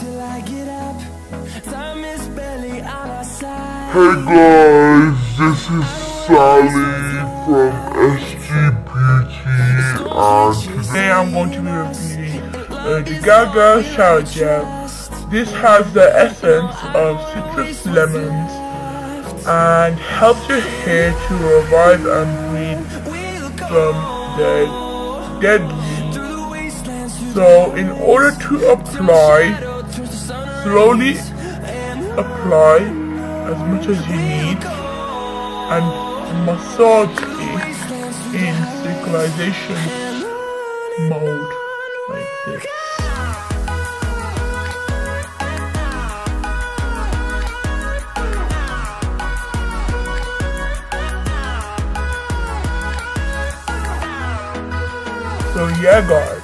till I get up. Time is barely on our side. Hey guys, this is Sally from SG Beauty and today I'm going to be reviewing uh, the Gaga Shower Gel. This has the essence of citrus lemons and helps your hair to revive and breathe from the dead leaves. So in order to apply, slowly apply as much as you need and massage it in circulation mode like this. So yeah guys.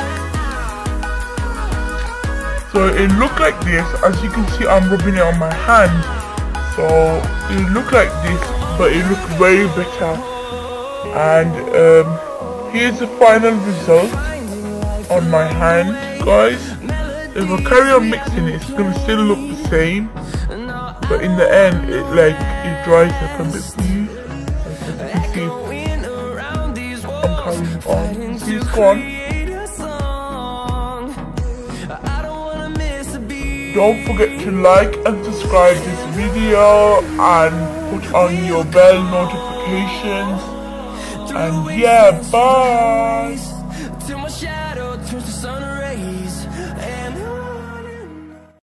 So it looked like this, as you can see I'm rubbing it on my hand. So it looked like this, but it look very better. And um, here's the final result on my hand guys. If I carry on mixing it, it's gonna still look the same. But in the end, it like, it dries up a bit for you. As you can see, I'm carrying on. See, it's gone. Don't forget to like and subscribe this video and put on your bell notifications. And yeah, bye!